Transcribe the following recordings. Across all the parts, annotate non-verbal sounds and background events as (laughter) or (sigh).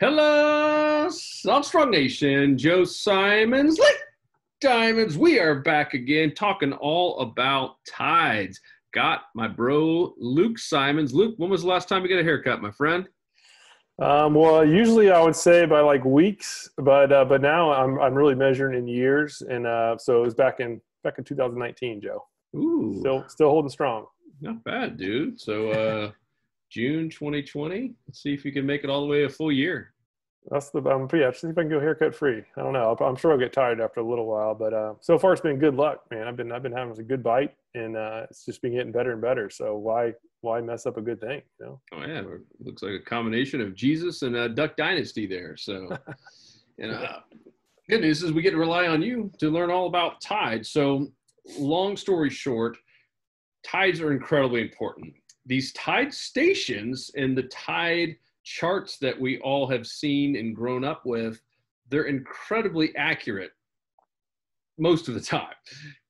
Hello, Strong Nation. Joe Simonds, Lake Diamonds. We are back again talking all about tides. Got my bro Luke Simonds. Luke, when was the last time you got a haircut, my friend? Um, well, usually I would say by like weeks, but uh, but now I'm I'm really measuring in years, and uh, so it was back in back in 2019, Joe. Ooh, Still still holding strong. not bad, dude. So uh, June 2020. Let's see if you can make it all the way a full year. That's the um, yeah. See if I can go haircut free. I don't know. I'm sure I'll get tired after a little while, but uh, so far it's been good luck, man. I've been I've been having a good bite, and uh, it's just been getting better and better. So why why mess up a good thing? You know. Oh yeah, it looks like a combination of Jesus and uh, Duck Dynasty there. So, (laughs) you know, good news is we get to rely on you to learn all about tides. So, long story short, tides are incredibly important. These tide stations and the tide charts that we all have seen and grown up with, they're incredibly accurate most of the time.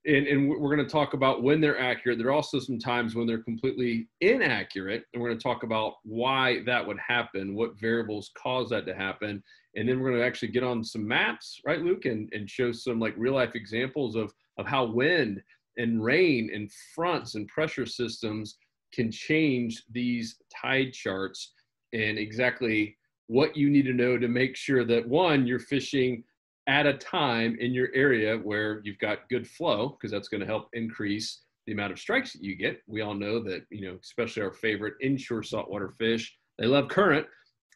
And, and we're going to talk about when they're accurate. There are also some times when they're completely inaccurate. And we're going to talk about why that would happen, what variables cause that to happen. And then we're going to actually get on some maps, right, Luke, and, and show some like real life examples of, of how wind and rain and fronts and pressure systems can change these tide charts and exactly what you need to know to make sure that one, you're fishing at a time in your area where you've got good flow, because that's going to help increase the amount of strikes that you get. We all know that, you know, especially our favorite inshore saltwater fish, they love current.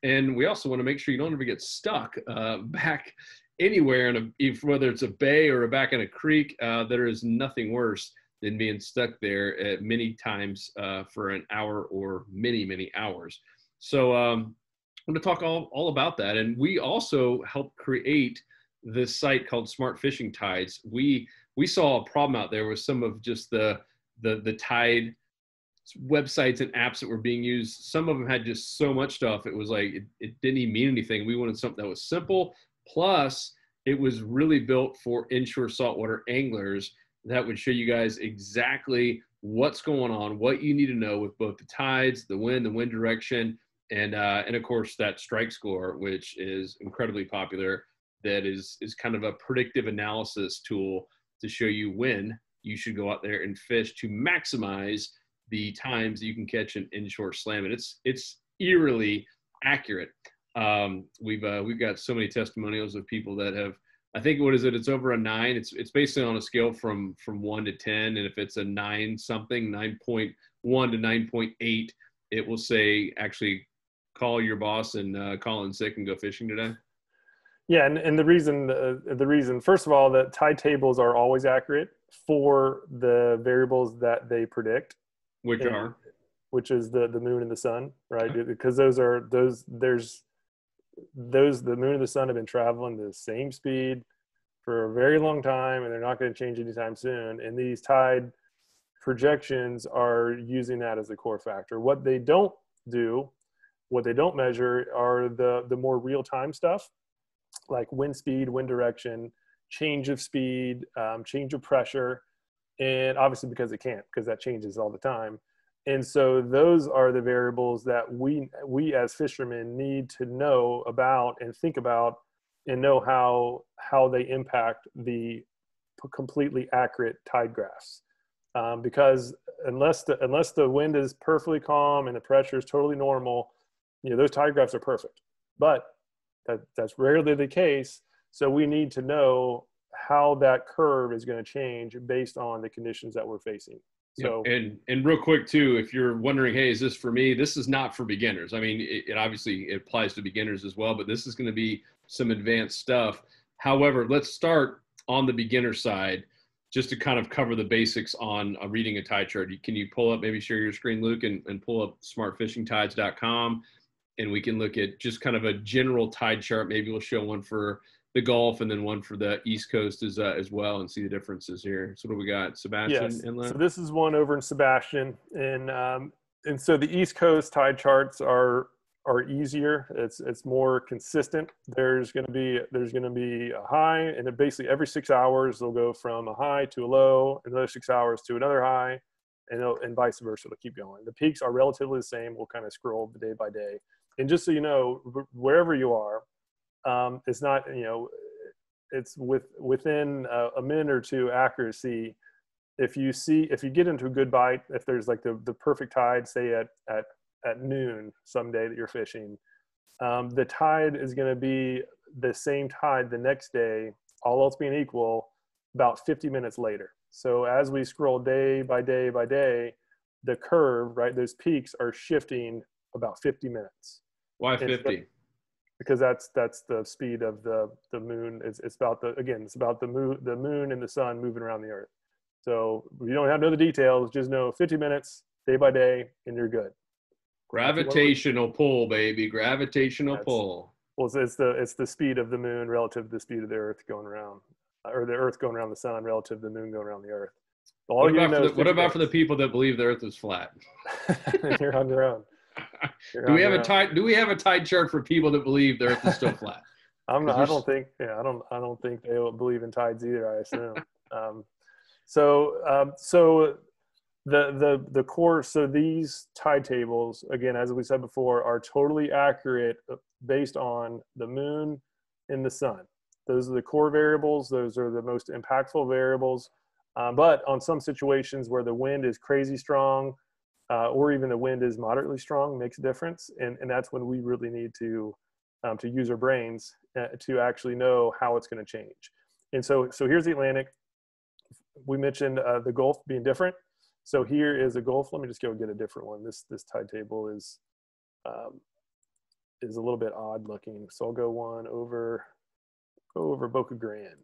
And we also want to make sure you don't ever get stuck uh, (laughs) back anywhere, in a, if, whether it's a bay or back in a creek. Uh, there is nothing worse than being stuck there at many times uh, for an hour or many, many hours. So um, I'm going to talk all, all about that. And we also helped create this site called Smart Fishing Tides. We we saw a problem out there with some of just the the the tide websites and apps that were being used. Some of them had just so much stuff. It was like it, it didn't even mean anything. We wanted something that was simple. Plus, it was really built for inshore saltwater anglers that would show you guys exactly what's going on, what you need to know with both the tides, the wind, the wind direction, and uh, and of course that strike score, which is incredibly popular. That is is kind of a predictive analysis tool to show you when you should go out there and fish to maximize the times that you can catch an inshore slam. And it's it's eerily accurate. Um, we've uh, we've got so many testimonials of people that have. I think what is it? It's over a nine. It's it's basically on a scale from from one to ten, and if it's a nine something, nine point one to nine point eight, it will say actually call your boss and uh, call in sick and go fishing today? Yeah, and, and the reason uh, the reason first of all that tide tables are always accurate for the variables that they predict, which and, are which is the the moon and the sun, right? Okay. Because those are those there's those the moon and the sun have been traveling the same speed for a very long time, and they're not going to change anytime soon. And these tide projections are using that as a core factor. What they don't do what they don't measure are the the more real time stuff, like wind speed, wind direction, change of speed, um, change of pressure, and obviously because it can't, because that changes all the time. And so those are the variables that we we as fishermen need to know about and think about and know how how they impact the completely accurate tide graphs. Um, because unless the unless the wind is perfectly calm and the pressure is totally normal, you know those tide graphs are perfect. But that, that's rarely the case. So we need to know how that curve is going to change based on the conditions that we're facing so and and real quick too if you're wondering hey is this for me? This is not for beginners. I mean it, it obviously it applies to beginners as well but this is going to be some advanced stuff. However let's start on the beginner side just to kind of cover the basics on uh, reading a tide chart. Can you pull up maybe share your screen luke and, and pull up smartfishingtides.com and we can look at just kind of a general tide chart. Maybe we'll show one for the Gulf and then one for the East Coast as uh, as well, and see the differences here. So what do we got, Sebastian yes. Inlet? So this is one over in Sebastian, and um, and so the East Coast tide charts are are easier. It's it's more consistent. There's going to be there's going to be a high, and then basically every six hours they'll go from a high to a low, another six hours to another high, and and vice versa. It'll keep going. The peaks are relatively the same. We'll kind of scroll day by day And just so you know, wherever you are, um, it's not you know, it's with within a, a minute or two accuracy. If you see, if you get into a good bite, if there's like the the perfect tide, say at at at noon someday that you're fishing, um, the tide is going to be the same tide the next day, all else being equal, about 50 minutes later. So as we scroll day by day by day, the curve, right, those peaks are shifting about 50 minutes. Why 50? Because that's that's the speed of the the moon. It's, it's about the again, it's about the moon, the moon and the sun moving around the earth. So you don't have to know the details. Just know 50 minutes, day by day, and you're good. Gravitational pull, baby. Gravitational pull. Well, it's, it's, the it's the speed of the moon relative to the speed of the Earth going around, or the Earth going around the sun relative to the moon going around the Earth. All what about, for the, what about for the people that believe the Earth is flat? (laughs) You're on your own. (laughs) Do we have a tide? Do we have a tide chart for people that believe the Earth is still (laughs) flat? I'm not, I don't think. Yeah, I don't. I don't think they will believe in tides either. I assume. (laughs) um, so, um, so the the the core so these tide tables again as we said before are totally accurate uh, based on the moon and the sun those are the core variables those are the most impactful variables uh, but on some situations where the wind is crazy strong uh, or even the wind is moderately strong makes a difference and, and that's when we really need to um, to use our brains uh, to actually know how it's going to change and so so here's the atlantic we mentioned uh, the gulf being different so here is a Gulf. Let me just go get a different one. This this tide table is um, is a little bit odd looking. So I'll go one over go over Boca Grande.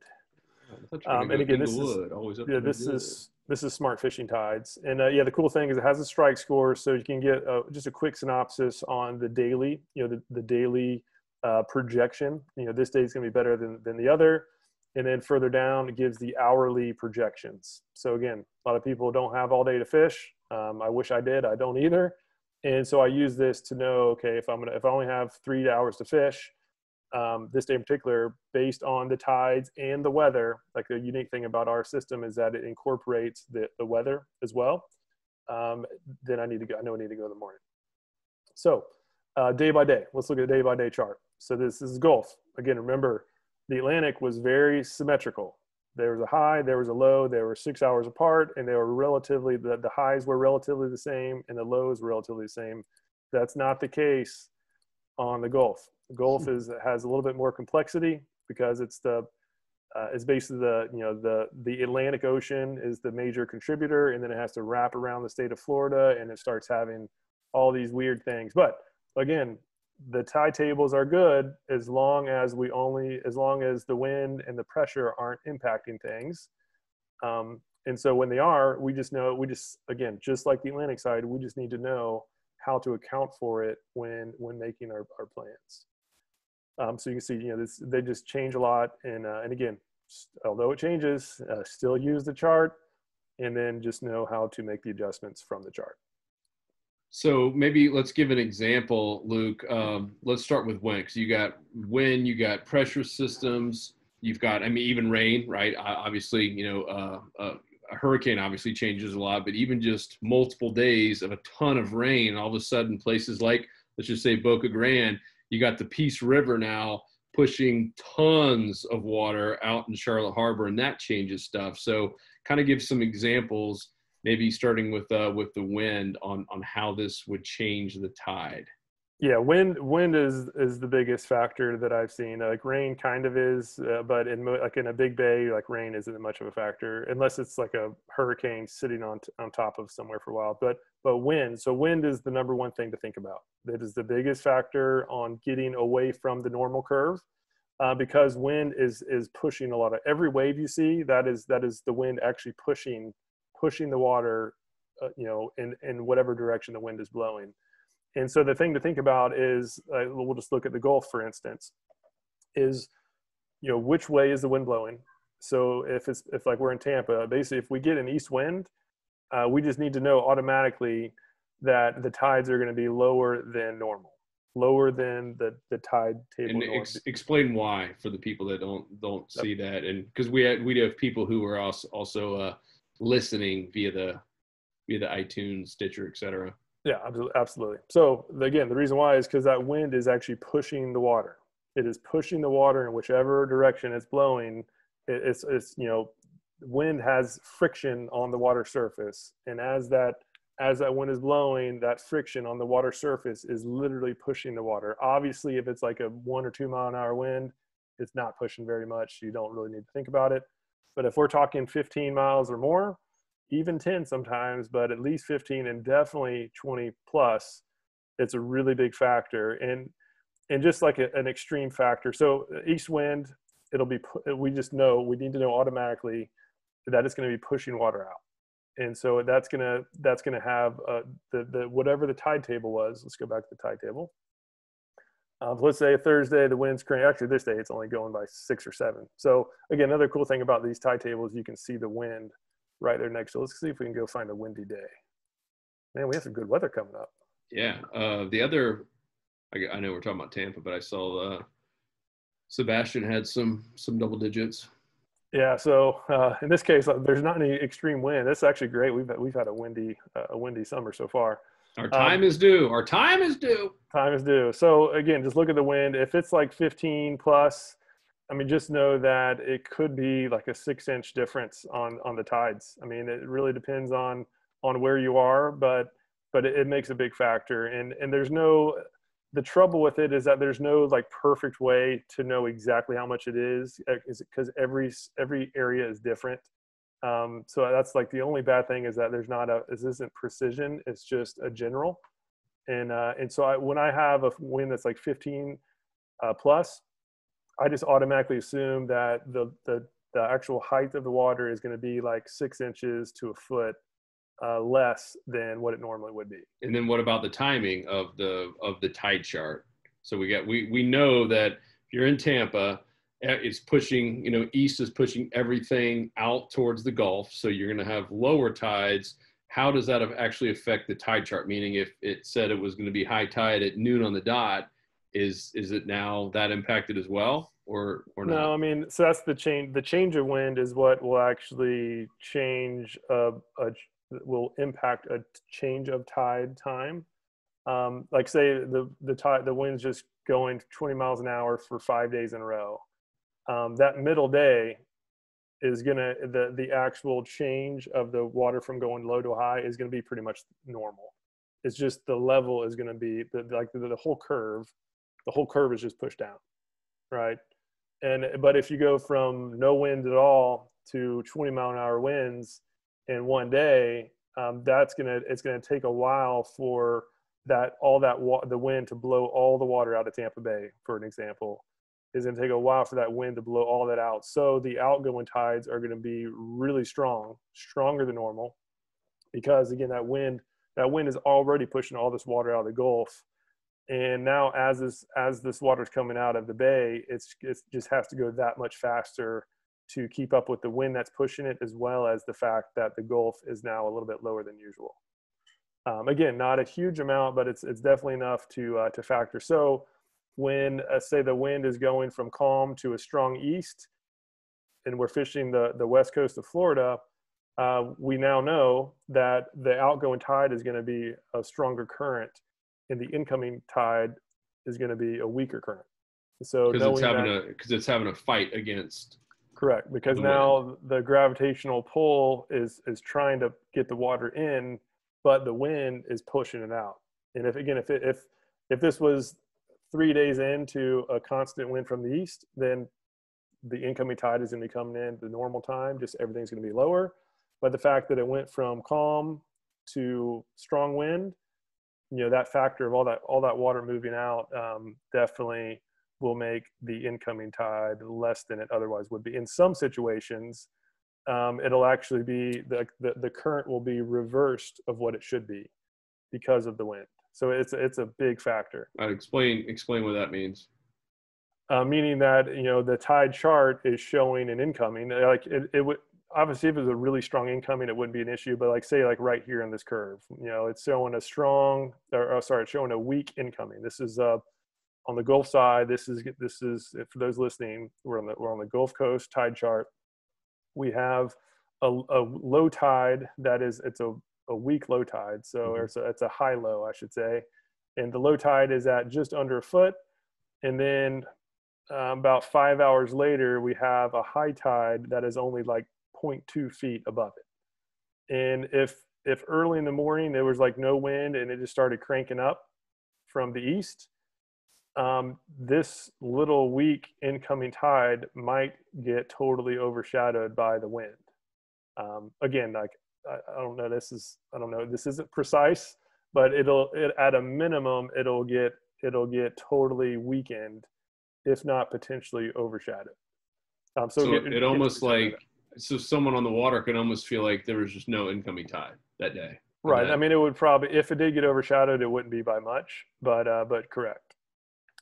Um, and again, this is yeah, this is this is smart fishing tides. And uh, yeah, the cool thing is it has a strike score, so you can get uh, just a quick synopsis on the daily. You know, the the daily uh, projection. You know, this day is going to be better than than the other. And then further down, it gives the hourly projections. So again, a lot of people don't have all day to fish. Um, I wish I did. I don't either. And so I use this to know, okay, if I'm gonna, if I only have three hours to fish, um, this day in particular, based on the tides and the weather, like the unique thing about our system is that it incorporates the, the weather as well. Um, then I need to go, I know I need to go in the morning. So uh, day by day, let's look at a day by day chart. So this, this is Gulf. Again, remember the Atlantic was very symmetrical. There was a high, there was a low, they were six hours apart, and they were relatively, the, the highs were relatively the same and the lows were relatively the same. That's not the case on the Gulf. The Gulf hmm. is, has a little bit more complexity because it's the, uh, it's basically the, you know, the, the Atlantic Ocean is the major contributor, and then it has to wrap around the state of Florida, and it starts having all these weird things. But again, the tide tables are good as long as we only as long as the wind and the pressure aren't impacting things um, and so when they are we just know we just again just like the atlantic side we just need to know how to account for it when when making our, our plans um, so you can see you know this they just change a lot and uh, and again although it changes uh, still use the chart and then just know how to make the adjustments from the chart so maybe let's give an example, Luke. Um, let's start with when, because you got wind, you got pressure systems, you've got, I mean, even rain, right? Obviously, you know, uh, uh, a hurricane obviously changes a lot, but even just multiple days of a ton of rain, all of a sudden, places like, let's just say Boca Grande, you got the Peace River now pushing tons of water out in Charlotte Harbor, and that changes stuff. So, kind of give some examples maybe starting with uh, with the wind on on how this would change the tide. Yeah, wind wind is is the biggest factor that I've seen. Like rain kind of is, uh, but in like in a big bay, like rain isn't much of a factor unless it's like a hurricane sitting on t- on top of somewhere for a while. But but wind, so wind is the number one thing to think about. That is the biggest factor on getting away from the normal curve. Uh, because wind is is pushing a lot of every wave you see that is that is the wind actually pushing pushing the water, uh, you know, in, in whatever direction the wind is blowing. And so the thing to think about is, uh, we'll just look at the Gulf, for instance, is, you know, which way is the wind blowing? So if it's, if like we're in Tampa, basically if we get an east wind, uh, we just need to know automatically that the tides are going to be lower than normal, lower than the, the tide table. And ex- explain why for the people that don't don't see that, and because we had we have people who are also also uh, listening via the via the iTunes, Stitcher, etc. Yeah, absolutely. So again, the reason why is because that wind is actually pushing the water. It is pushing the water in whichever direction it's blowing. It's, it's you know, wind has friction on the water surface, and as that as that wind is blowing, that friction on the water surface is literally pushing the water. Obviously, if it's like a one or two mile an hour wind, it's not pushing very much. You don't really need to think about it. But if we're talking 15 miles or more, even 10 sometimes, but at least 15 and definitely 20 plus, it's a really big factor. And and just like a, an extreme factor. So uh, east wind, it'll be we just know we need to know automatically that it's going to be pushing water out. And so that's gonna that's gonna have uh, the the whatever the tide table was. Let's go back to the tide table. Um, let's say Thursday, the wind's current. Actually, this day it's only going by six or seven. So again, another cool thing about these tide tables, you can see the wind right there next to. Let's see if we can go find a windy day. Man, we have some good weather coming up. Yeah. Uh, the other, I, I, know we're talking about Tampa, but I saw uh, Sebastian had some some double digits. Yeah. So uh, in this case, uh, there's not any extreme wind. That's actually great. We've we've had a windy uh, a windy summer so far. Our time um, is due. Our time is due. Time is due. So again, just look at the wind. If it's like 15 plus, I mean, just know that it could be like a six inch difference on on the tides. I mean, it really depends on on where you are, but but it, it makes a big factor. And and there's no the trouble with it is that there's no like perfect way to know exactly how much it is because uh, every every area is different. Um, so that's like the only bad thing is that there's not a this isn't precision. It's just a general. And uh, and so I, when I have a wind that's like 15 uh, plus, I just automatically assume that the, the, the actual height of the water is going to be like six inches to a foot uh, less than what it normally would be. And then what about the timing of the of the tide chart? So we get we we know that if you're in Tampa, eh, it's pushing you know east is pushing everything out towards the Gulf, so you're going to have lower tides. How does that actually affect the tide chart? Meaning, if it said it was going to be high tide at noon on the dot, is is it now that impacted as well or or not? No, I mean, so that's the change. The change of wind is what will actually change a, a will impact a change of tide time. Um, like say the the tide the wind's just going 20 miles an hour for five days in a row. Um, that middle day is gonna the the actual change of the water from going low to high is gonna be pretty much normal. It's just the level is gonna be the, like the, the whole curve the whole curve is just pushed down, right? And but if you go from no wind at all to 20 mile an hour winds in one day, um, that's gonna it's gonna take a while for that all that wa- the wind to blow all the water out of Tampa Bay, for an example, is gonna take a while for that wind to blow all that out. So the outgoing tides are gonna be really strong, stronger than normal, because again that wind that wind is already pushing all this water out of the Gulf and now as this as this water's coming out of the bay it's it just has to go that much faster to keep up with the wind that's pushing it as well as the fact that the gulf is now a little bit lower than usual. Um, again not a huge amount but it's it's definitely enough to uh, to factor. So when uh, say the wind is going from calm to a strong east and we're fishing the the west coast of florida uh, we now know that the outgoing tide is going to be a stronger current and the incoming tide is going to be a weaker current. So because it's having that, a because it's having a fight against. Correct, because now wind. the gravitational pull is is trying to get the water in, but the wind is pushing it out. And if again, if it, if if this was three days into a constant wind from the east, then the incoming tide is going to be coming in the normal time. Just everything's going to be lower. But the fact that it went from calm to strong wind you know that factor of all that all that water moving out um, definitely will make the incoming tide less than it otherwise would be. In some situations um, it'll actually be the, the, the current will be reversed of what it should be because of the wind. So it's it's a big factor. I'd explain explain what that means. Uh, meaning that you know the tide chart is showing an incoming. Like it, it would obviously if it was a really strong incoming it wouldn't be an issue but like say like right here in this curve you know it's showing a strong or, sorry it's showing a weak incoming this is uh on the gulf side this is this is for those listening we're on the we're on the gulf coast tide chart we have a, a low tide that is it's a, a weak low tide. So Mhm. it's, a, it's a high low, I should say. And the low tide is at just under a foot. And then um, about five hours later, we have a high tide that is only like 0.2 feet above it. And if if early in the morning there was like no wind and it just started cranking up from the east, um, this little weak incoming tide might get totally overshadowed by the wind. Um, again, like I, I don't know, this is I don't know, this isn't precise, but it'll it, at a minimum it'll get it'll get totally weakened, if not potentially overshadowed. Um, So, get- it, get almost like so someone on the water could almost feel like there was just no incoming tide that day. Right. that- I mean, it would probably, if it did get overshadowed, it wouldn't be by much, but, uh, but correct.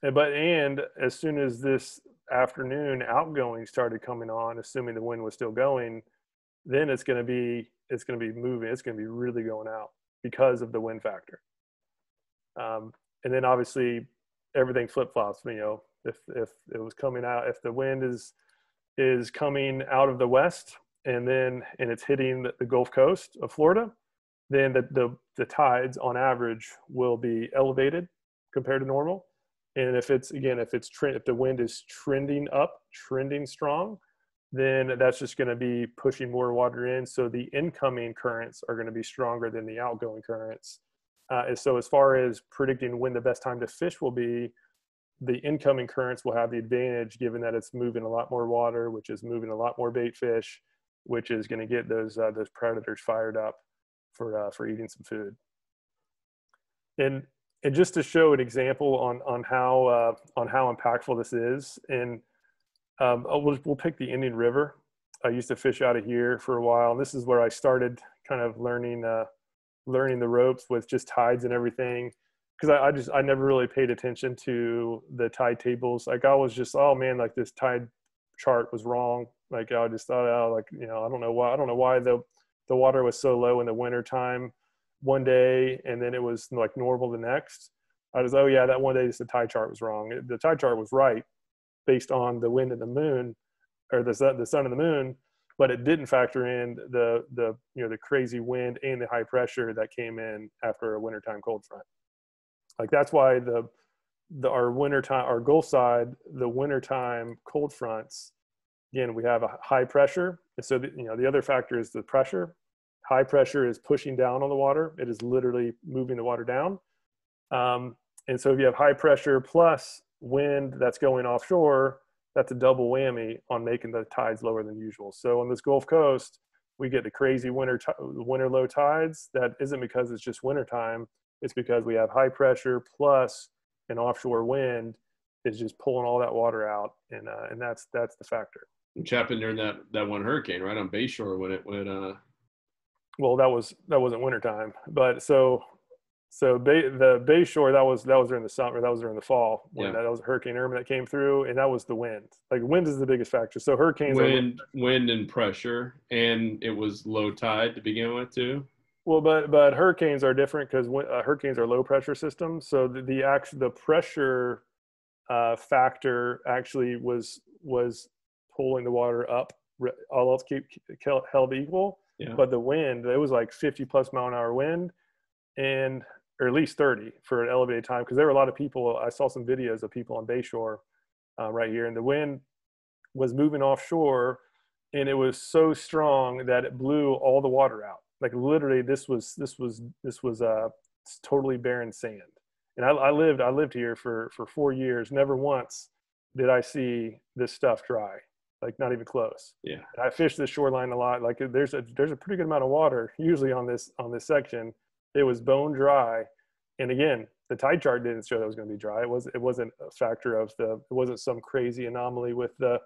And, but, and as soon as this afternoon outgoing started coming on, assuming the wind was still going, then it's going to be, it's going to be moving. It's going to be really going out because of the wind factor. Um, and then obviously everything flip flops, you know, if, if it was coming out, if the wind is, is coming out of the west and then, and it's hitting the, Gulf Coast of Florida, then the, the, the tides on average will be elevated compared to normal. And if it's again, if it's if the wind is trending up, trending strong, then that's just going to be pushing more water in. So the incoming currents are going to be stronger than the outgoing currents. Uh, and so as far as predicting when the best time to fish will be, the incoming currents will have the advantage given that it's moving a lot more water, which is moving a lot more bait fish, which is going to get those uh, those predators fired up for uh, for eating some food. And and just to show an example on on how uh, on how impactful this is, and um, oh, we'll we'll pick the Indian River. I used to fish out of here for a while, this is where I started kind of learning uh, learning the ropes with just tides and everything. Because I, I just I never really paid attention to the tide tables. Like I was just oh man, like this tide chart was wrong. Like I just thought oh like you know I don't know why I don't know why the the water was so low in the winter time one day and then it was like normal the next i was oh yeah that one day just the tide chart was wrong the tide chart was right based on the wind and the moon or the sun, the sun and the moon but it didn't factor in the the you know the crazy wind and the high pressure that came in after a wintertime cold front like that's why the the our wintertime our gulf side the wintertime cold fronts again we have a high pressure and so the, you know the other factor is the pressure high pressure is pushing down on the water. It is literally moving the water down. Um, and so if you have high pressure plus wind that's going offshore, that's a double whammy on making the tides lower than usual. So on this Gulf Coast, we get the crazy winter winter low tides. That isn't because it's just winter time. It's because we have high pressure plus an offshore wind is just pulling all that water out, and uh, and that's that's the factor. Which happened during that that one hurricane right on Bayshore when it went uh well that was that wasn't wintertime but so so bay, the bay shore that was that was during the summer that was during the fall when Yeah. that, that was hurricane irma that came through and that was the wind like wind is the biggest factor so hurricanes are, wind wind and pressure and it was low tide to begin with too. Well but but hurricanes are different because uh, hurricanes are low pressure systems so the, the act the pressure uh, factor actually was was pulling the water up all else keep held equal Yeah. but the wind it was like 50 plus mile an hour wind and or at least 30 for an elevated time because there were a lot of people i saw some videos of people on bayshore uh, right here and the wind was moving offshore and it was so strong that it blew all the water out like literally this was this was this was uh totally barren sand and I, I lived i lived here for for four years never once did i see this stuff dry like not even close Yeah. and I fished this shoreline a lot. Like there's a there's a pretty good amount of water (laughs) usually on this on this section. It was bone dry, and again, the tide chart didn't show that it was going to be dry. It was it wasn't a factor of the it wasn't some crazy anomaly with the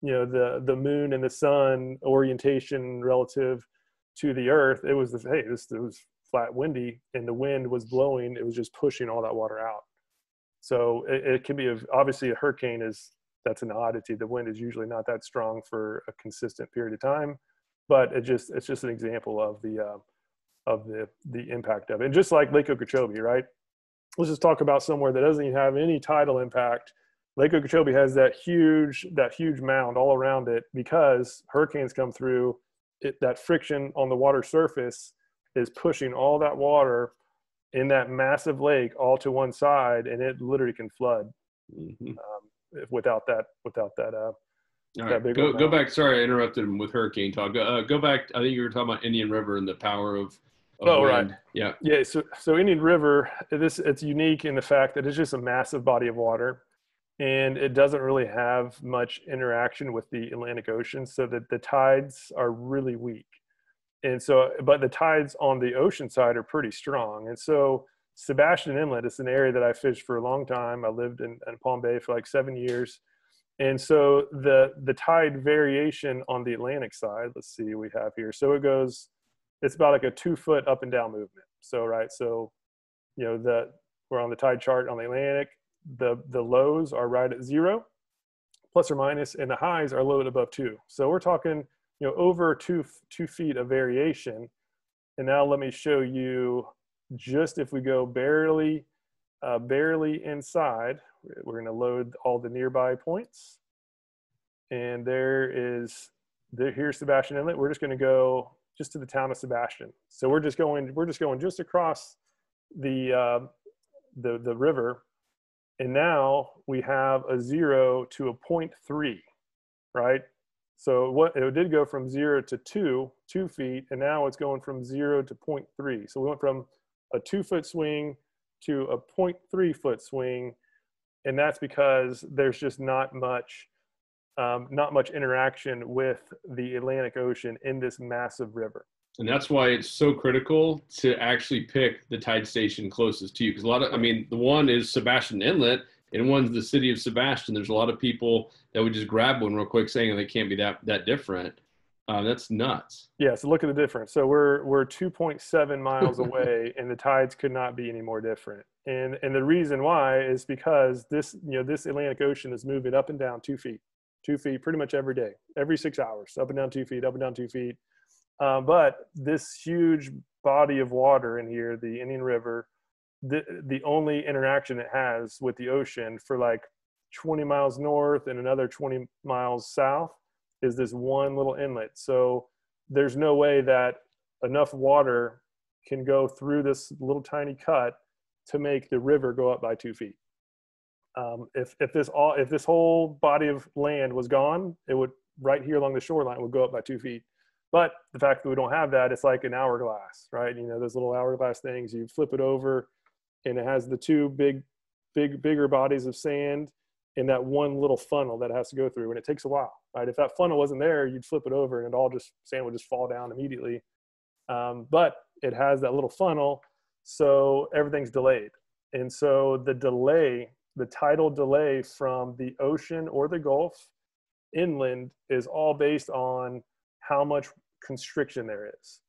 you know the the moon and the sun orientation relative to the earth. It was hey this it was flat windy and the wind was blowing. It was just pushing all that water out. So it, it can be a, obviously a hurricane is that's an oddity. The wind is usually not that strong for a consistent period of time, but it just it's just an example of the uh, of the the impact of it. And just like Lake Okeechobee, right? Let's just talk about somewhere that doesn't even have any tidal impact. Lake Okeechobee has that huge that huge mound all around it because hurricanes come through. It, that friction on the water surface is pushing all that water in that massive lake all to one side, and it literally can flood Mhm. um, if- without that without that. Uh, All that right, go, go back. Sorry, I interrupted him with hurricane talk. Go, uh, go back. I think you were talking about Indian River and the power of. of Oh, right. Yeah. Yeah, so so Indian River, this it's unique in the fact that it's just a massive body of water, and it doesn't really have much interaction with the Atlantic Ocean, so that the tides are really weak, and so but the tides on the ocean side are pretty strong, and so Sebastian Inlet is an area that I fished for a long time. I lived in, in Palm Bay for like seven years, and so the the tide variation on the Atlantic side, let's see, we have here. So it goes it's about like a two foot up and down movement. So right, so you know the we're on the tide chart on the Atlantic. The the lows are right at zero, plus or minus, and the highs are a little bit above two. So we're talking you know over two two feet of variation. And now let me show you just if we go barely uh, barely inside, we're going to load all the nearby points. And there is there, here's Sebastian Inlet. We're just going to go just to the town of Sebastian. So we're just going we're just going just across the uh, the the river, and now we have a zero to a point three, right? So what it did go from zero to two two feet, and now it's going from zero to point three. So we went from a two foot swing to a point three foot swing, and that's because there's just not much um, not much interaction with the Atlantic Ocean in this massive river. And that's why it's so critical to actually pick the tide station closest to you. Because a lot of, I mean, the one is Sebastian Inlet, and one's the city of Sebastian. There's a lot of people that would just grab one real quick, saying they can't be that that different. Uh, that's nuts. Yeah, so look at the difference. So we're we're 2.7 miles (laughs) away, and the tides could not be any more different. And and the reason why is because this you know this Atlantic Ocean is moving up and down two feet, two feet pretty much every day, every six hours, up and down two feet, up and down two feet. Um, but this huge body of water in here, the Indian River, the the only interaction it has with the ocean for like 20 miles north and another 20 miles south is this one little inlet. So there's no way that enough water can go through this little tiny cut to make the river go up by two feet. Um, if if this all if this whole body of land was gone, it would right here along the shoreline would go up by two feet. But the fact that we don't have that, it's like an hourglass, right? You know, those little hourglass things. You flip it over, and it has the two big, big, bigger bodies of sand in that one little funnel that it has to go through, and it takes a while, right? If that funnel wasn't there, you'd flip it over, and it all just sand would just fall down immediately. Um, but it has that little funnel, so everything's delayed, and so the delay, the tidal delay from the ocean or the Gulf inland is all based on how much constriction there is.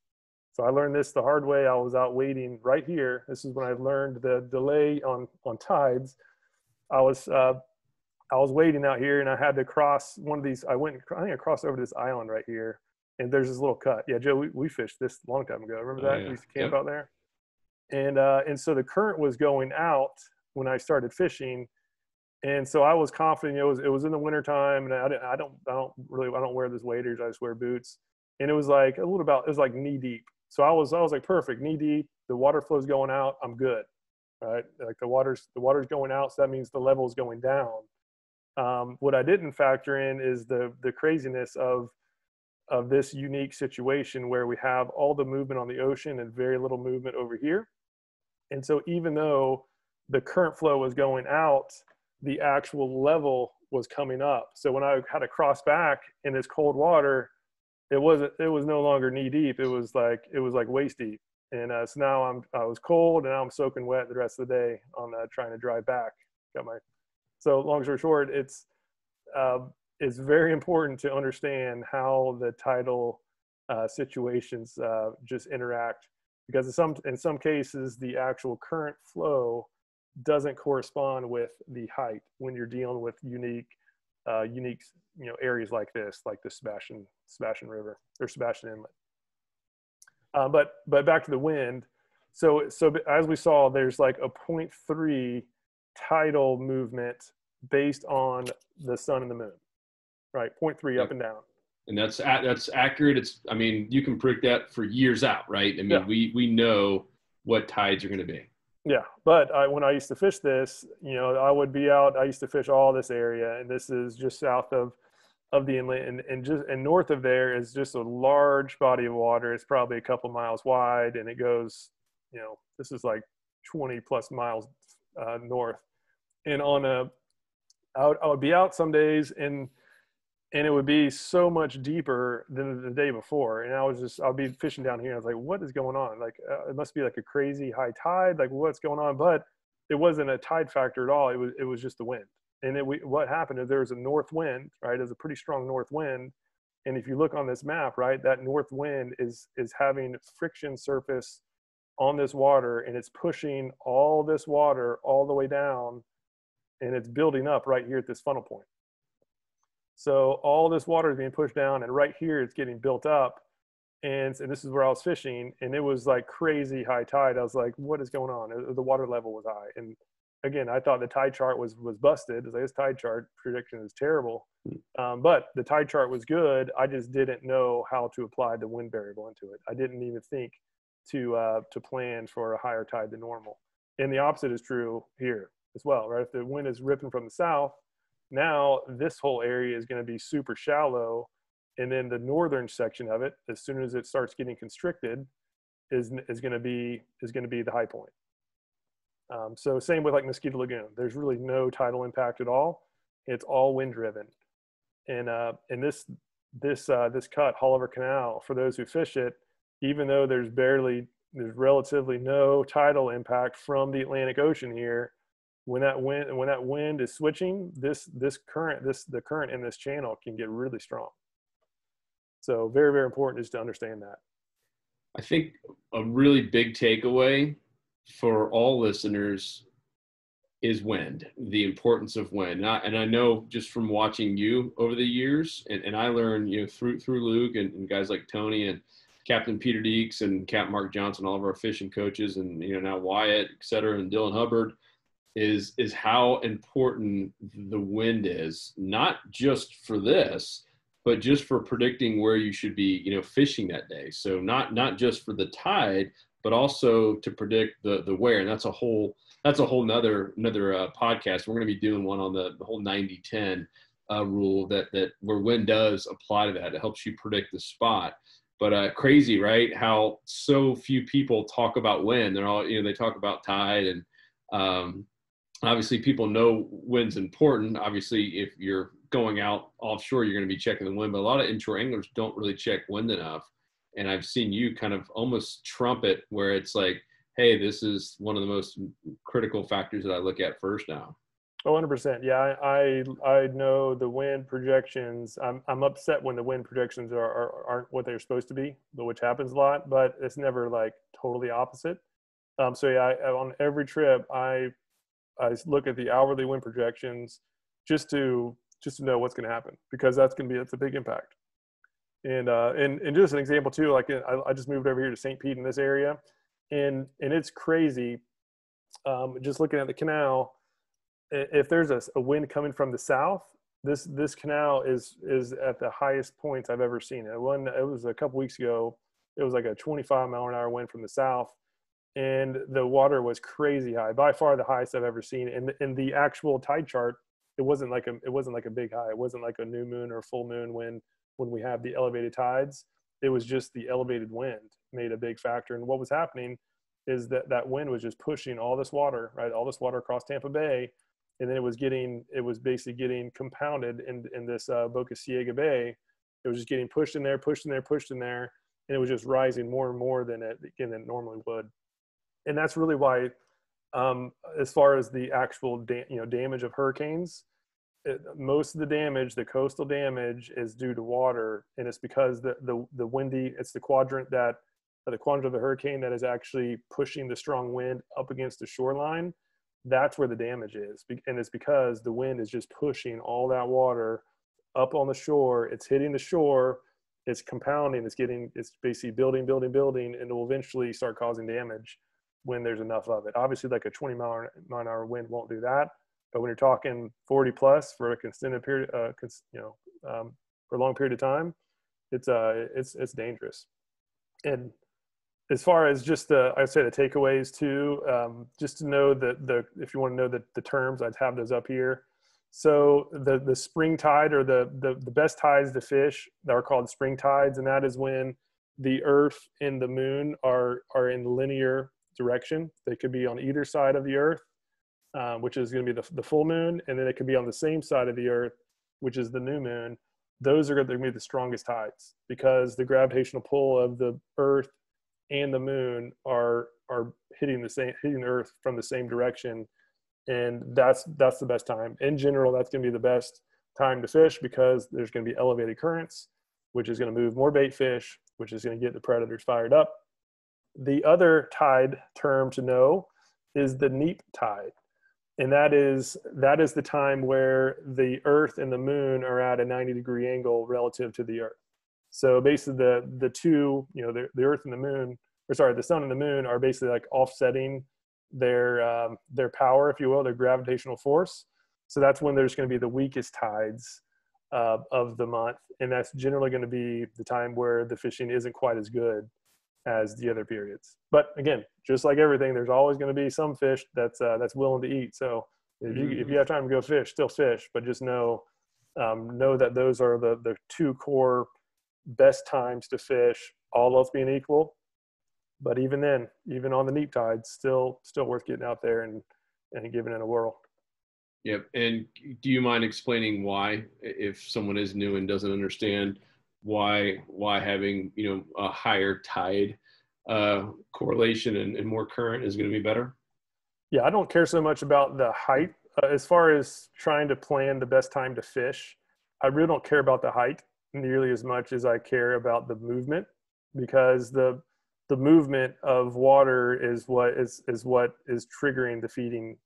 So I learned this the hard way. I was out waiting right here. This is when I learned the delay on on tides. I was uh, I was waiting out here, and I had to cross one of these. I went. I think I crossed over to this island right here, and there's this little cut. Yeah, Joe, we, we fished this a long time ago. Remember Oh, that? yeah. We used to camp Yep. out there. And uh, and so the current was going out when I started fishing, and so I was confident. You know, it was, it was in the wintertime, and I didn't. I don't. I don't really. I don't wear this waders. I just wear boots. And it was like a little about. It was like knee deep. So I was. I was like perfect knee deep. The water flow's going out. I'm good. Right. Like the water's the water's going out. So that means the level is going down. Um, what I didn't factor in is the the craziness of of this unique situation where we have all the movement on the ocean and very little movement over here. And so even though the current flow was going out, the actual level was coming up. So when I had to cross back in this cold water, it wasn't it was no longer knee deep. It was like it was like waist deep. And uh, so now I'm I was cold and now I'm soaking wet the rest of the day on uh, trying to drive back. Got my so long story short, it's uh, it's very important to understand how the tidal uh, situations uh, just interact because in some in some cases the actual current flow doesn't correspond with the height when you're dealing with unique uh, unique you know areas like this like the Sebastian Sebastian River or Sebastian Inlet. Uh, but but back to the wind. So so as we saw, there's like a 0.3 tidal movement based on the sun and the moon, right? 0.3 up and down. and that's that's accurate. It's I mean you can predict that for years out, right? I mean Yeah. we we know what tides are going to be. Yeah, but I, when I used to fish this, you know, I would be out. I used to fish all this area, and this is just south of of the inlet, and, and just and north of there is just a large body of water. It's probably a couple miles wide, and it goes, you know, this is like twenty plus miles uh, north. And on a, I would, I would be out some days, and and it would be so much deeper than the day before. And I was just, I'll be fishing down here. And I was like, what is going on? Like, uh, it must be like a crazy high tide. Like, what's going on? But it wasn't a tide factor at all. It was, it was just the wind. And it, we, what happened is there was a north wind, right? Was a pretty strong north wind. And if you look on this map, right, that north wind is is having friction surface on this water, and it's pushing all this water all the way down, and it's building up right here at this funnel point. So all this water is being pushed down, and right here it's getting built up. And, and this is where I was fishing, and it was like crazy high tide. I was like, "What is going on?" Uh, The water level was high, and again, I thought the tide chart was was busted. Like this tide chart prediction is terrible, um, but the tide chart was good. I just didn't know how to apply the wind variable into it. I didn't even think to uh, to plan for a higher tide than normal. And the opposite is true here as well, right? If the wind is ripping from the south, now this whole area is going to be super shallow and then the northern section of it as soon as it starts getting constricted is is going to be is going to be the high point. Um, so same with like mosquito lagoon. There's really no tidal impact at all. It's all wind driven and uh and this this uh this cut Haulover canal for those who fish it even though there's barely there's relatively no tidal impact from the atlantic ocean here when that wind when that wind is switching this this current this the current in this channel can get really strong so very very important is to understand that I think a really big takeaway for all listeners is wind, the importance of wind. And I, and I know just from watching you over the years, and, and I learned, you know, through through Luke and, and guys like Tony and Captain Peter Deeks and Cap Mark Johnson, all of our fishing coaches, and you know now Wyatt, et cetera, and Dylan Hubbard, is is how important the wind is, not just for this, but just for predicting where you should be, you know, fishing that day. So not not just for the tide, but also to predict the the where. And that's a whole that's a whole nother another uh, podcast. We're going to be doing one on the, the whole 90-10 uh, rule that that where wind does apply to that. It helps you predict the spot. But uh, crazy, right? How so few people talk about wind. They're all you know they talk about tide and um, obviously people know wind's important. Obviously, if you're going out offshore, you're going to be checking the wind. But a lot of inshore anglers don't really check wind enough. And I've seen you kind of almost trumpet where it's like, hey, this is one of the most critical factors that I look at first now. Oh, 100%. Yeah, I, I, know the wind projections. I'm, I'm upset when the wind projections are, are, aren't what they're supposed to be, which happens a lot, but it's never like totally opposite. Um, so yeah, I, on every trip, I, I look at the hourly wind projections just to, just to know what's going to happen because that's going to be, it's a big impact. And, uh, and, and just an example too, like I, I just moved over here to St. Pete in this area and, and it's crazy. Um, just looking at the canal, if there's a, a, wind coming from the south, this this canal is is at the highest points I've ever seen it. One it was a couple weeks ago. It was like a 25 mile an hour wind from the south, and the water was crazy high, by far the highest I've ever seen. And in the actual tide chart, it wasn't like a it wasn't like a big high. It wasn't like a new moon or full moon when when we have the elevated tides. It was just the elevated wind made a big factor. And what was happening is that that wind was just pushing all this water, right, all this water across Tampa Bay and then it was getting it was basically getting compounded in in this uh, Boca Ciega Bay. It was just getting pushed in there, pushed in there, pushed in there, and it was just rising more and more than it than it normally would. And that's really why, um, as far as the actual da- you know damage of hurricanes, it, most of the damage, the coastal damage, is due to water, and it's because the the the windy it's the quadrant that the quadrant of the hurricane that is actually pushing the strong wind up against the shoreline. That's where the damage is. And it's because the wind is just pushing all that water up on the shore. It's hitting the shore. It's compounding. It's getting it's basically building building building and it will eventually start causing damage when there's enough of it obviously like a 20 mile an hour wind won't do that but when you're talking 40 plus for a extended period uh, you know um, for a long period of time it's uh it's it's dangerous. And as far as just the I'd say the takeaways too, um, just to know that the if you want to know the, the terms, I'd have those up here. So the the spring tide or the, the the best tides to fish that are called spring tides, and that is when the Earth and the Moon are are in linear direction. They could be on either side of the Earth, um, which is going to be the the full moon, and then it could be on the same side of the Earth, which is the new moon. Those are going to be the strongest tides because the gravitational pull of the Earth and the moon are are hitting the same hitting the earth from the same direction and that's that's the best time in general that's going to be the best time to fish because there's going to be elevated currents which is going to move more bait fish which is going to get the predators fired up the other tide term to know is the neap tide. And that is that is the time where the earth and the moon are at a 90 degree angle relative to the earth. So basically, the the two, you know, the, the Earth and the Moon, or sorry, the Sun and the Moon are basically like offsetting their um, their power, if you will, their gravitational force. So that's when there's going to be the weakest tides uh, of the month, and that's generally going to be the time where the fishing isn't quite as good as the other periods. But again, just like everything, there's always going to be some fish that's uh, that's willing to eat. So if you if you have time to go fish, still fish, but just know um, know that those are the the two core best times to fish, all else being equal. But even then, even on the neap tides, still still worth getting out there and and giving it a whirl. Yep. And do you mind explaining why, if someone is new and doesn't understand, why why having you know a higher tide uh, correlation and, and more current is going to be better? Yeah, I don't care so much about the height uh, as far as trying to plan the best time to fish. I really don't care about the height nearly as much as I care about the movement because the the movement of water is what is is what is triggering the feeding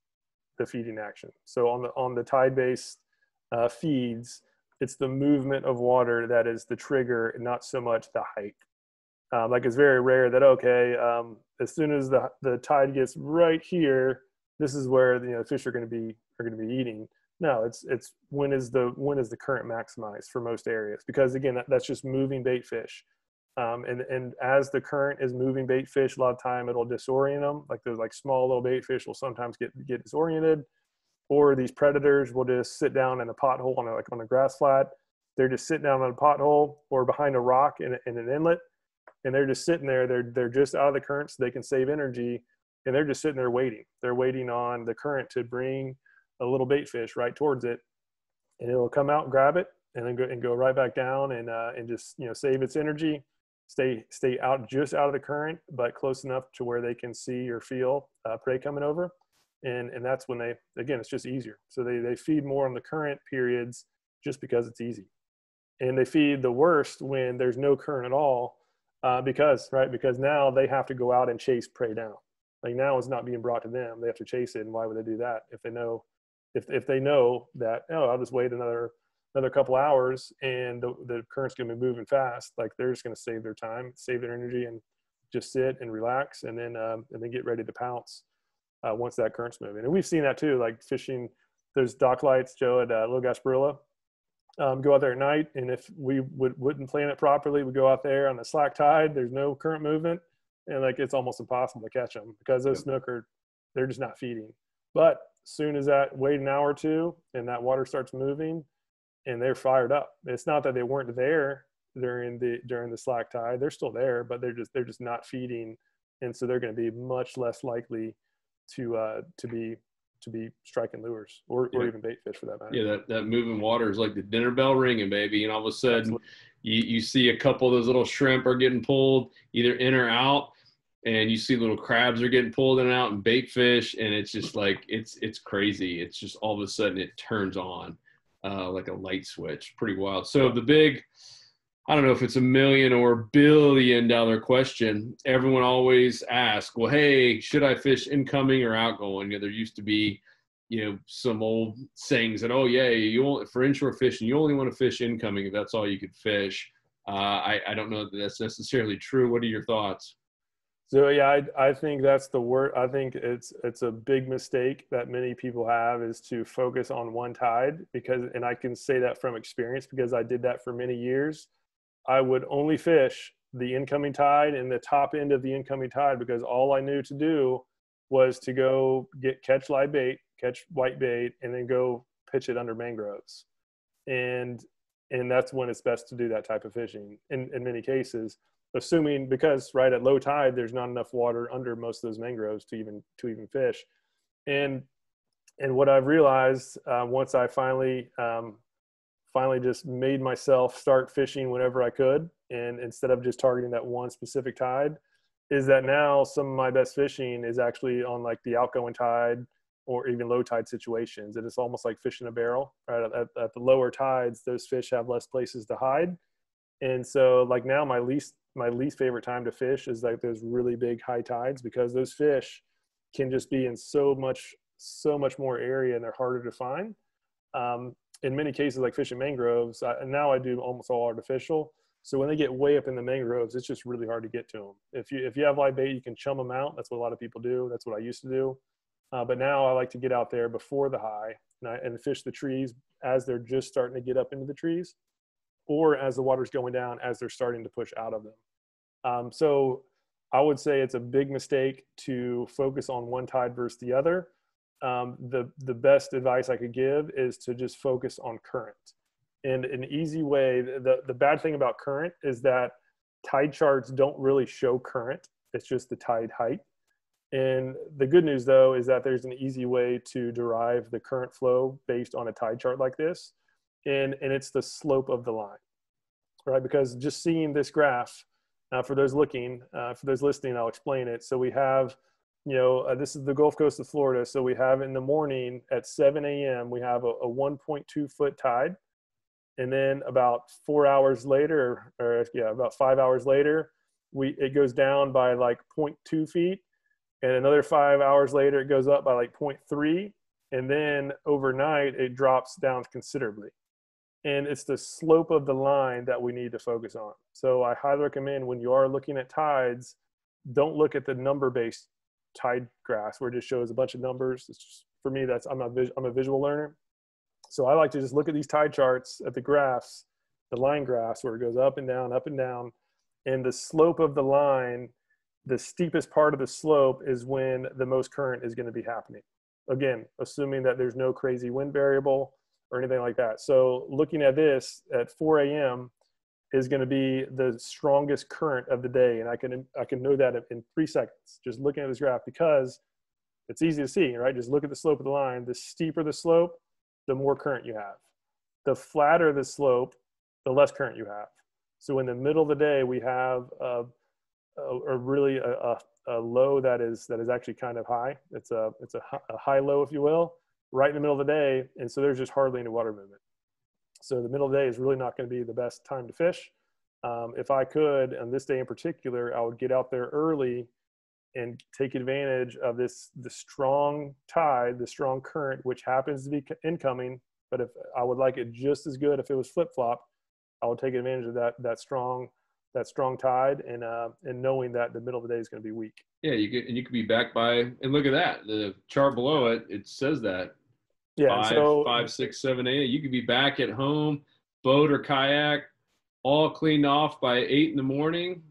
the feeding action. So on the on the tide based uh, feeds, it's the movement of water that is the trigger, not so much the height. Um, like it's very rare that okay, um, as soon as the the tide gets right here, this is where you know fish are going to be are going to be eating. No, it's it's when is the when is the current maximized for most areas because again that, that's just moving bait fish, um, and and as the current is moving bait fish, a lot of time it'll disorient them. Like those like small little bait fish will sometimes get get disoriented, or these predators will just sit down in a pothole on a, like on a grass flat. They're just sitting down on a pothole or behind a rock in, in an inlet, and they're just sitting there. They're they're just out of the current so they can save energy, and they're just sitting there waiting. They're waiting on the current to bring a little bait fish right towards it, and it'll come out grab it, and then go and go right back down and uh, and just you know save its energy, stay stay out just out of the current, but close enough to where they can see or feel uh, prey coming over, and and that's when they again it's just easier. So they they feed more on the current periods just because it's easy, and they feed the worst when there's no current at all, uh, because right because now they have to go out and chase prey down. Like now it's not being brought to them; they have to chase it, and why would they do that if they know if if they know that oh I'll just wait another another couple hours and the, the current's going to be moving fast like they're just going to save their time save their energy and just sit and relax and then um, and then get ready to pounce uh, once that current's moving. And we've seen that too like fishing there's dock lights joe at uh, little gasparilla um, go out there at night and if we would, wouldn't plan it properly we go out there on the slack tide there's no current movement and like it's almost impossible to catch them because those snook are they're just not feeding. But soon as that wait an hour or two and that water starts moving and they're fired up. It's not that they weren't there during the during the slack tide they're still there but they're just they're just not feeding and so they're going to be much less likely to uh to be to be striking lures or, or even bait fish for that matter. Yeah that, that moving water is like the dinner bell ringing baby. And all of a sudden you, you see a couple of those little shrimp are getting pulled either in or out and you see little crabs are getting pulled in and out and bait fish and it's just like it's it's crazy. It's just all of a sudden it turns on uh, like a light switch. Pretty wild. So the big i don't know if it's a million or billion dollar question everyone always asks well hey should i fish incoming or outgoing you know, there used to be you know some old sayings that oh yeah you only for inshore fishing you only want to fish incoming if that's all you could fish uh, I, I don't know that that's necessarily true what are your thoughts so yeah, I, I think that's the word. I think it's it's a big mistake that many people have is to focus on one tide because, and I can say that from experience because I did that for many years. I would only fish the incoming tide and the top end of the incoming tide because all I knew to do was to go get catch live bait, catch white bait, and then go pitch it under mangroves. And and that's when it's best to do that type of fishing in, in many cases assuming because right at low tide there's not enough water under most of those mangroves to even to even fish and and what i've realized uh, once i finally um, finally just made myself start fishing whenever i could. And instead of just targeting that one specific tide is that now some of my best fishing is actually on like the outgoing tide or even low tide situations. And it's almost like fishing a barrel. Right at, at the lower tides those fish have less places to hide. And so like now my least my least favorite time to fish is like those really big high tides because those fish can just be in so much so much more area and they're harder to find. Um, in many cases like fishing mangroves I, and now i do almost all artificial. So when they get way up in the mangroves it's just really hard to get to them if you if you have live bait you can chum them out. That's what a lot of people do. That's what i used to do. Uh, but now i like to get out there before the high and, I, and fish the trees as they're just starting to get up into the trees or as the water's going down as they're starting to push out of them. Um, so I would say it's a big mistake to focus on one tide versus the other. Um, the the best advice I could give is to just focus on current. And an easy way, the, the bad thing about current is that tide charts don't really show current. It's just the tide height. And the good news though is that there's an easy way to derive the current flow based on a tide chart like this and, and it's the slope of the line, right? Because just seeing this graph, uh, for those looking, uh, for those listening, I'll explain it. So we have, you know, uh, this is the Gulf Coast of Florida. So we have in the morning at 7 a.m., we have a, a 1.2 foot tide. And then about four hours later, or yeah, about five hours later, we it goes down by like 0.2 feet. And another five hours later, it goes up by like 0.3. And then overnight, it drops down considerably and it's the slope of the line that we need to focus on. So I highly recommend when you are looking at tides, don't look at the number-based tide graphs where it just shows a bunch of numbers. It's just, for me, that's I'm a I'm a visual learner, so I like to just look at these tide charts at the graphs, the line graphs where it goes up and down, up and down, and the slope of the line, the steepest part of the slope is when the most current is going to be happening. Again, assuming that there's no crazy wind variable or anything like that. So looking at this at 4 a.m. is going to be the strongest current of the day, and I can I can know that in three seconds just looking at this graph because it's easy to see, right? Just look at the slope of the line. The steeper the slope, the more current you have. The flatter the slope, the less current you have. So in the middle of the day, we have a, a, a really a, a, low that is that is actually kind of high. It's a it's a, a high low, if you will right in the middle of the day. And so there's just hardly any water movement. So the middle of the day is really not going to be the best time to fish. Um, if I could, on this day in particular, I would get out there early and take advantage of this the strong tide, the strong current, which happens to be incoming. But if I would like it just as good if it was flip flop, I would take advantage of that that strong that strong tide and uh, and knowing that the middle of the day is going to be weak. Yeah, you could and you could be back by and look at that the chart below it. It says that. Yeah, five, so five, six, seven, eight. You could be back at home, boat or kayak, all cleaned off by eight in the morning.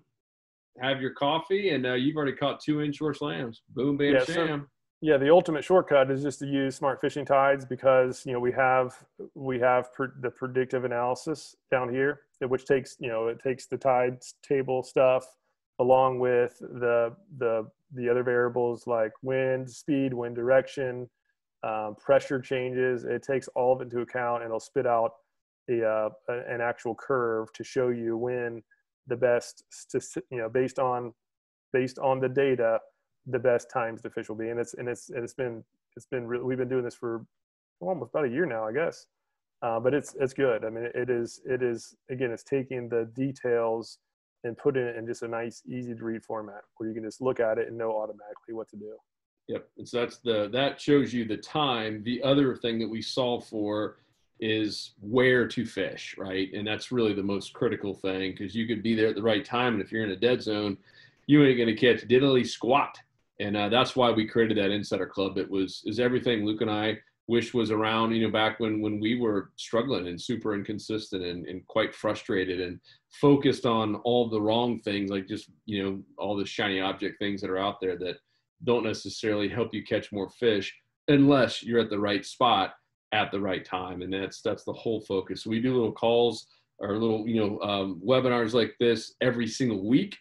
Have your coffee, and uh, you've already caught two inshore slams. Boom, bam, yeah, sham. So, yeah, the ultimate shortcut is just to use smart fishing tides because you know we have we have the predictive analysis down here, which takes you know it takes the tides table stuff along with the the the other variables like wind speed, wind direction, um, pressure changes. It takes all of it into account, and it'll spit out uh, an actual curve to show you when the best you know based on based on the data the best times the fish will be. And it's and it's and it's been it's been really, we've been doing this for almost about a year now i guess. Uh, but it's it's good. I mean it is it is again it's taking the details and putting it in just a nice easy to read format where you can just look at it and know automatically what to do yep and so that's the that shows you the time. The other thing that we solve for is where to fish right? And that's really the most critical thing because you could be there at the right time and if you're in a dead zone you ain't going to catch diddly squat. And uh, that's why we created that insider club. It was is everything luke and i wish was around, you know, back when when we were struggling and super inconsistent and, and quite frustrated and focused on all the wrong things, like just you know all the shiny object things that are out there that don't necessarily help you catch more fish unless you're at the right spot at the right time, and that's that's the whole focus. So we do little calls or little you know um, webinars like this every single week.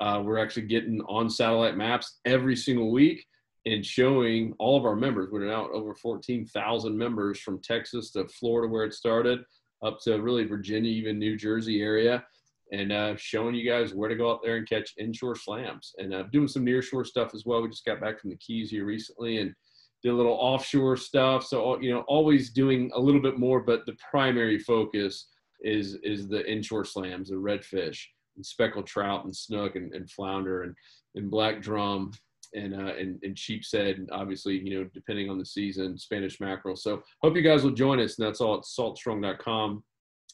Uh, we're actually getting on satellite maps every single week and showing all of our members. We're now over 14,000 members from Texas to Florida, where it started, up to really Virginia, even New Jersey area, and uh, showing you guys where to go out there and catch inshore slams and uh, doing some nearshore stuff as well. We just got back from the Keys here recently and did a little offshore stuff. So you know, always doing a little bit more, but the primary focus is is the inshore slams, the redfish and speckled trout and snook and, and flounder and, and black drum and uh, and, and sheepshead, and obviously, you know, depending on the season, Spanish mackerel. So hope you guys will join us, and that's all at saltstrong.com.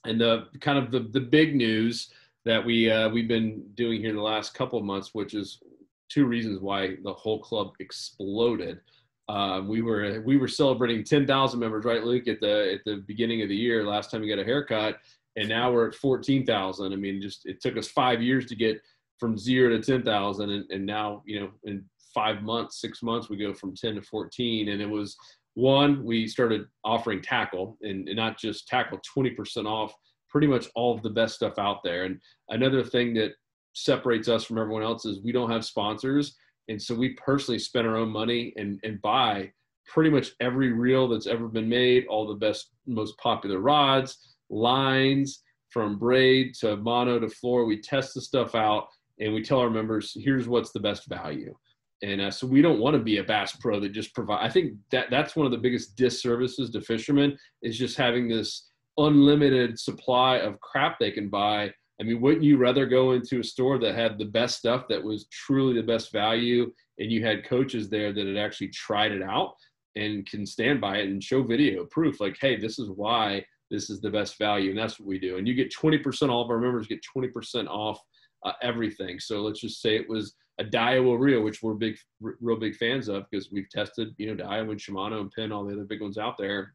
And the kind of the the big news that we uh, we've been doing here in the last couple of months, which is two reasons why the whole club exploded. Uh, we were we were celebrating 10,000 members, right, Luke, at the at the beginning of the year. Last time we got a haircut, and now we're at 14,000. I mean, just it took us five years to get from zero to 10,000, and, and now you know in five months, six months, we go from 10 to 14. And it was one, we started offering tackle and, and not just tackle 20% off pretty much all of the best stuff out there. And another thing that separates us from everyone else is we don't have sponsors. And so we personally spend our own money and, and buy pretty much every reel that's ever been made, all the best, most popular rods, lines, from braid to mono to fluoro. We test the stuff out and we tell our members, here's what's the best value. And uh, so we don't want to be a Bass Pro that just provide. I think that that's one of the biggest disservices to fishermen is just having this unlimited supply of crap they can buy. I mean, wouldn't you rather go into a store that had the best stuff that was truly the best value, and you had coaches there that had actually tried it out and can stand by it and show video proof, like, hey, this is why this is the best value, and that's what we do. And you get 20%. All of our members get 20% off uh, everything. So let's just say it was a Daiwa reel, which we're big, r- real big fans of because we've tested, you know, Daiwa and Shimano and Penn, all the other big ones out there.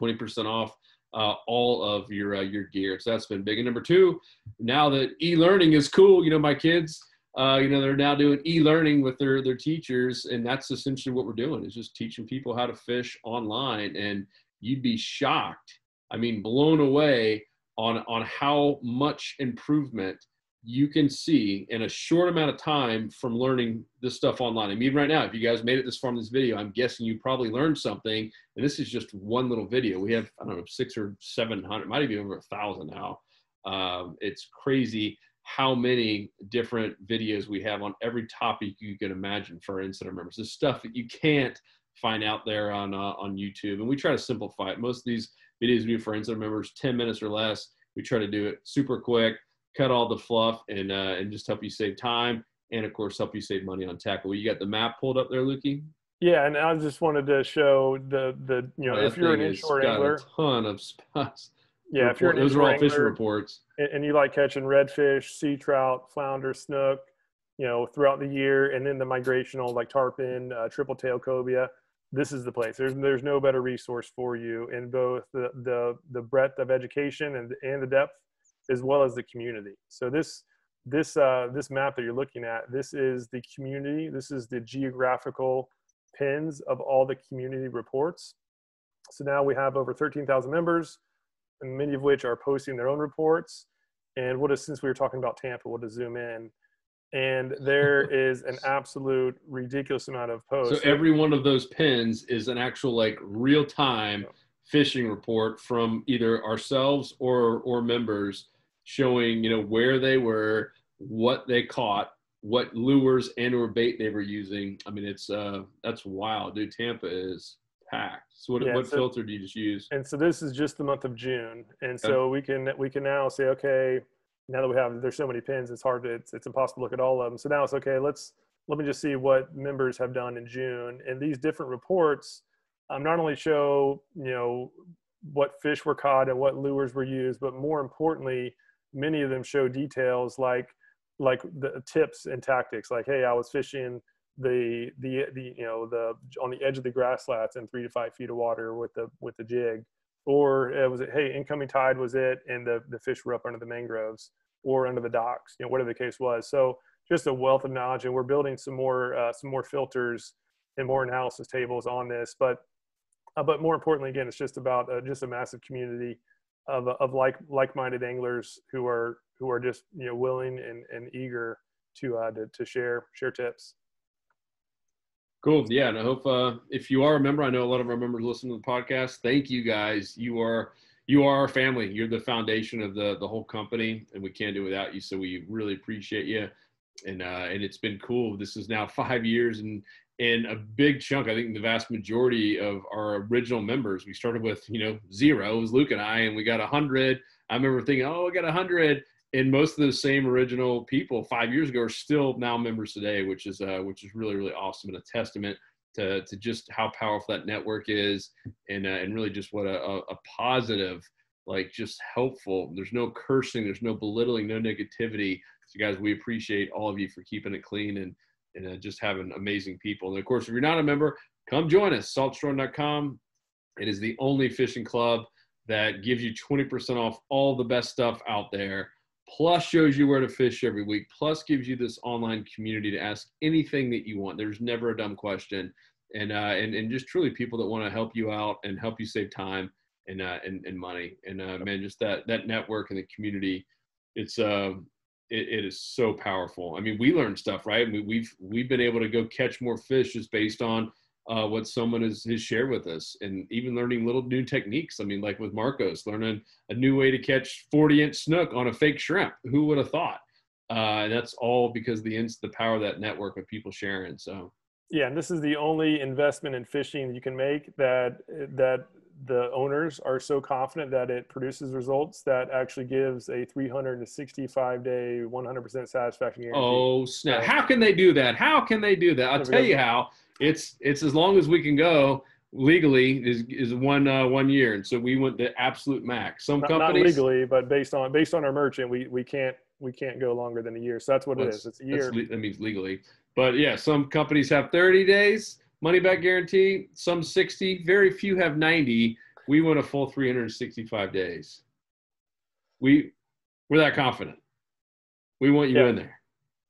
20% off uh, all of your uh, your gear. So that's been big. And number two, now that e-learning is cool, you know, my kids, uh, you know, they're now doing e-learning with their their teachers, and that's essentially what we're doing is just teaching people how to fish online. And you'd be shocked, I mean, blown away on on how much improvement you can see in a short amount of time from learning this stuff online. I mean, right now, if you guys made it this far in this video, I'm guessing you probably learned something. And this is just one little video. We have, I don't know, six or 700, might be over a thousand now. Um, it's crazy how many different videos we have on every topic you can imagine for insider members. This stuff that you can't find out there on, uh, on YouTube. And we try to simplify it. Most of these videos we do for insider members, 10 minutes or less. We try to do it super quick cut all the fluff and uh, and just help you save time and of course help you save money on tackle. You got the map pulled up there, Lukey? Yeah, and I just wanted to show the the you know if you're an inshore angler, a ton of spots. Yeah, if you're an those are all fishing reports, and, and, you like catching redfish, sea trout, flounder, snook, you know, throughout the year, and then the migrational like tarpon, uh, triple tail cobia. This is the place. There's there's no better resource for you in both the the the breadth of education and and the depth as well as the community. So this this uh, this map that you're looking at, this is the community. This is the geographical pins of all the community reports. So now we have over 13,000 members, and many of which are posting their own reports. And what is since we were talking about Tampa, we'll just zoom in. And there (laughs) is an absolute ridiculous amount of posts. So every one of those pins is an actual like real time fishing report from either ourselves or or members showing you know where they were, what they caught, what lures and or bait they were using. I mean, it's uh that's wild, dude. Tampa is packed. So what, yeah, what so, filter do you just use? And so this is just the month of June, and so we can we can now say okay. Now that we have there's so many pins, it's hard to it's, it's impossible to look at all of them. So now it's okay. Let's let me just see what members have done in June, and these different reports um, not only show you know what fish were caught and what lures were used, but more importantly, many of them show details like like the tips and tactics like hey i was fishing the the the you know the on the edge of the grass flats in three to five feet of water with the with the jig, or it was it hey incoming tide was it and the the fish were up under the mangroves or under the docks, you know whatever the case was. So just a wealth of knowledge, and we're building some more uh, some more filters and more analysis tables on this. But uh, but more importantly, again, it's just about uh, just a massive community of of like like-minded anglers who are who are just you know willing and, and eager to, uh, to to share share tips. Cool. Yeah, and I hope uh, if you are a member, I know a lot of our members listen to the podcast. Thank you guys. You are you are our family. You're the foundation of the the whole company, and we can't do it without you. So we really appreciate you. And uh, and it's been cool. This is now (laughs) five years, and and a big chunk. I think the vast majority of our original members. We started with you know zero. It was Luke and I, and we got a hundred. I remember thinking, oh, I got a hundred and most of those same original people five years ago are still now members today, which is uh, which is really really awesome and a testament to to just how powerful that network is, and uh, and really just what a, a positive like just helpful. There's no cursing, there's no belittling, no negativity. So guys, we appreciate all of you for keeping it clean and and uh, just having amazing people. And of course, if you're not a member, come join us. Saltstrong.com. It is the only fishing club that gives you 20% off all the best stuff out there plus shows you where to fish every week, plus gives you this online community to ask anything that you want. There's never a dumb question. And, uh, and, and just truly people that want to help you out and help you save time and, uh, and, and money. And uh, man, just that, that network and the community, it's, uh, it, it is so powerful. I mean, we learn stuff, right? We, we've, we've been able to go catch more fish just based on uh, what someone has, has shared with us and even learning little new techniques. I mean, like with Marcos, learning a new way to catch 40 inch snook on a fake shrimp. Who would have thought? Uh, and that's all because the ins- the power of that network of people sharing. So, yeah, and this is the only investment in fishing you can make that that the owners are so confident that it produces results that actually gives a 365 day 100% satisfaction guarantee. Oh snap! How can they do that? How can they do that? I'll tell you how it's it's as long as we can go legally is is one uh, one year, and so we went the absolute max. Some not, companies not legally, but based on based on our merchant, we we can't we can't go longer than a year. So that's what well, it is. It's a year. that means legally, but yeah, some companies have 30 days money back guarantee. Some 60. Very few have 90. We went a full 365 days. We we're that confident. We want you yeah. in there.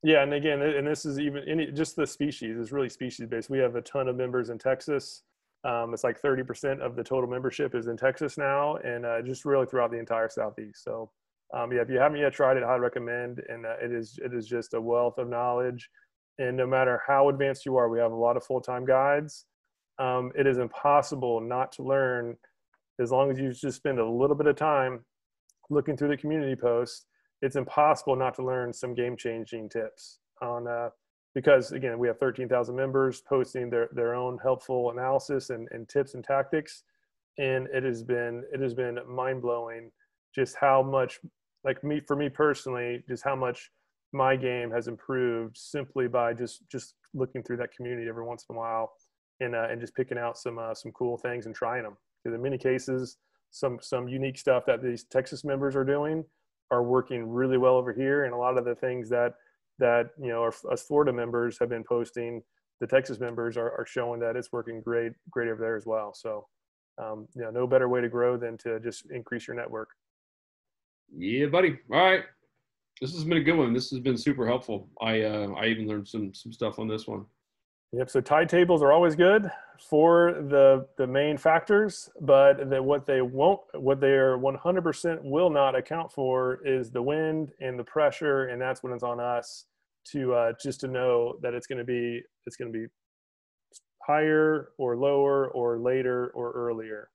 Yeah, and again, and this is even any just the species is really species based. We have a ton of members in Texas. Um, it's like 30% of the total membership is in Texas now, and uh, just really throughout the entire Southeast. So, um, yeah, if you haven't yet tried it, I recommend. And uh, it is it is just a wealth of knowledge. And no matter how advanced you are, we have a lot of full time guides. Um, it is impossible not to learn as long as you just spend a little bit of time looking through the community posts it's impossible not to learn some game changing tips on uh, because again we have 13,000 members posting their, their own helpful analysis and, and tips and tactics and it has been it has been mind blowing just how much like me for me personally just how much my game has improved simply by just just looking through that community every once in a while and uh, and just picking out some uh, some cool things and trying them because in many cases some some unique stuff that these Texas members are doing are working really well over here, and a lot of the things that that you know our, us Florida members have been posting, the Texas members are, are showing that it's working great great over there as well. So, um, you know, no better way to grow than to just increase your network. Yeah, buddy. All right, this has been a good one. This has been super helpful. I uh, I even learned some some stuff on this one. Yep. So tide tables are always good for the the main factors, but that what they won't, what they are 100% will not account for is the wind and the pressure, and that's when it's on us to uh, just to know that it's going to be it's going to be higher or lower or later or earlier,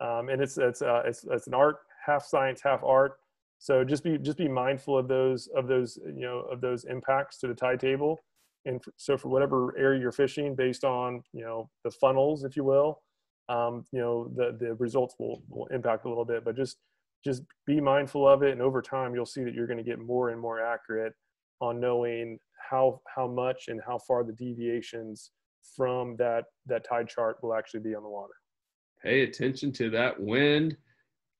um, and it's it's uh, it's it's an art, half science, half art. So just be just be mindful of those of those you know of those impacts to the tide table. And so for whatever area you're fishing based on you know the funnels if you will um, you know the the results will will impact a little bit. But just just be mindful of it. And over time you'll see that you're going to get more and more accurate on knowing how how much and how far the deviations from that that tide chart will actually be on the water. Pay attention to that wind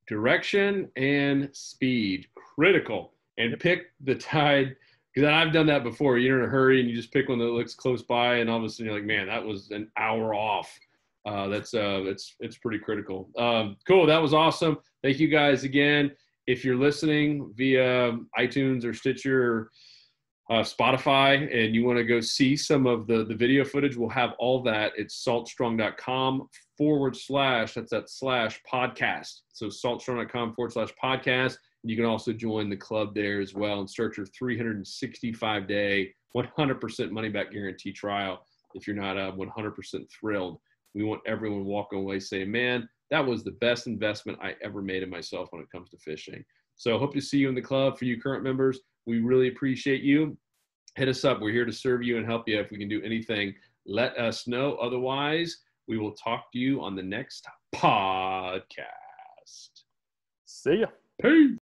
direction and speed critical and pick the tide because I've done that before. You're in a hurry and you just pick one that looks close by, and all of a sudden you're like, man, that was an hour off. Uh, that's uh, it's it's pretty critical. Um, cool, that was awesome. Thank you guys again. If you're listening via iTunes or Stitcher or uh, Spotify and you want to go see some of the, the video footage, we'll have all that. It's saltstrong.com forward slash, that's that slash podcast. So saltstrong.com forward slash podcast. You can also join the club there as well and start your 365 day, 100% money back guarantee trial if you're not uh, 100% thrilled. We want everyone walking away saying, man, that was the best investment I ever made in myself when it comes to fishing. So hope to see you in the club for you current members. We really appreciate you. Hit us up. We're here to serve you and help you. If we can do anything, let us know. Otherwise, we will talk to you on the next podcast. See ya. Peace.